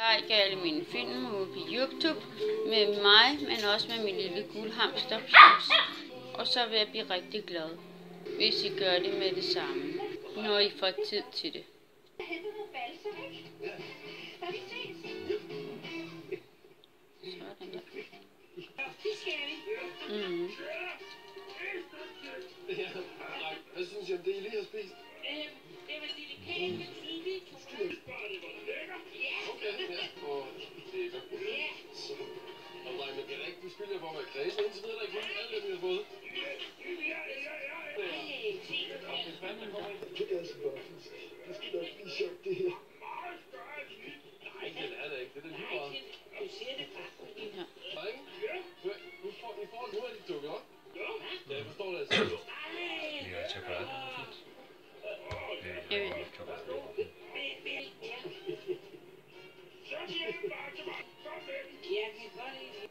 Like alle mine film ude på YouTube med mig, men også med min lille guldhamster. Og så vil jeg blive rigtig glad, hvis I gør det med det samme, når I får tid til det. Sådan der. Mm. Ja, nej, hvad synes I om det, I lige har spist? Det var lille kan da ikke, beskylde spiller for at være kredsen. Indtil videre, der er ikke alle dem, vi har fået. Det er altså muffins. Det skal nok blive sjovt, det her. Nej, det er det ikke. Det er da lige meget. Du siger det bare. Ja. Nu får I får nu er de dukket op. Ja, jeg forstår det altså. Ja, chokolade. Jeg ved. Chokolade. Jeg kan det.